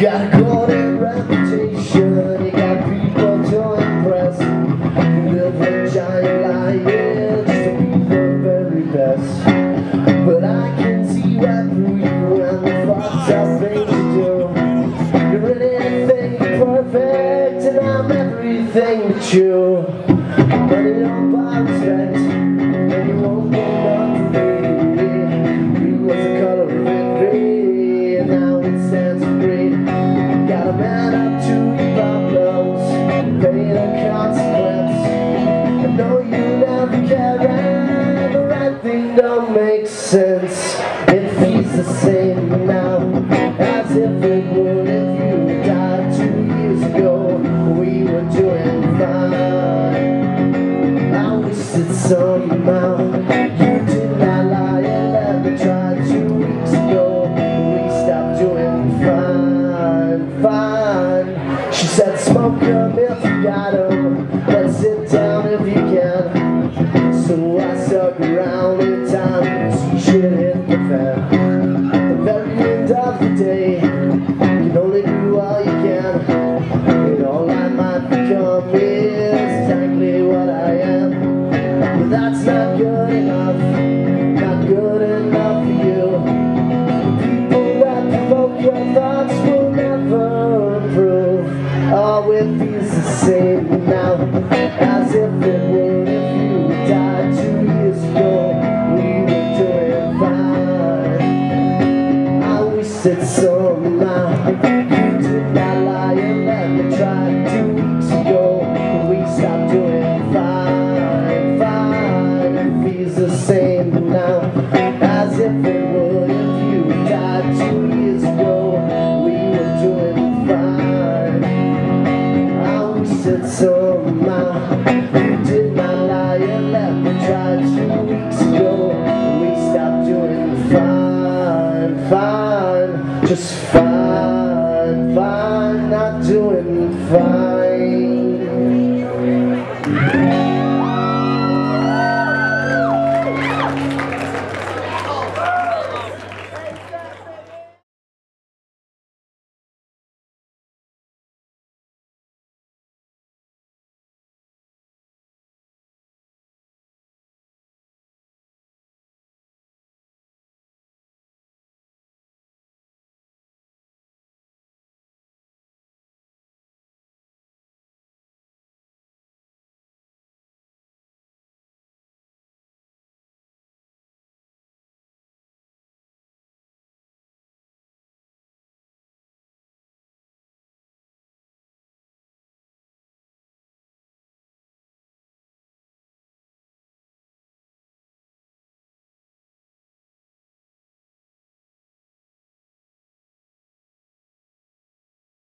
got a corny reputation, you got people to impress. You live a giant lie, just to be the very best. But I can see right through you and the thoughts I think you do. You're really anything perfect, and I'm everything but you. don't make sense. It feels the same now as if it would if you died two years ago. We were doing fine. I wish that somehow you did not lie and let me try two weeks ago. We stopped doing fine, fine. She said, smoke them if you got. about You can only do all you can. And all I might become is exactly what I am. But that's not good enough Not good enough for you. People that provoke your thoughts will never improve. All it feels the same now As if it were said so am lie and two weeks ago We stopped doing fine, fine feels the same now As if it would if you died two years ago We were doing fine I so just fine, fine, not doing fine.